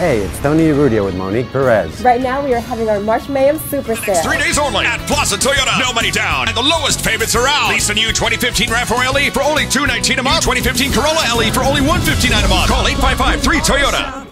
Hey, it's Tony Rudio with Monique Perez. Right now, we are having our March Mayhem Super Sale. Three days only at Plaza Toyota. No money down. And the lowest payments around. Lease the new 2015 RAV4 LE for only two hundred nineteen a month. 2015 Corolla LE for only one hundred fifty nine a month. Call 855-3 Toyota.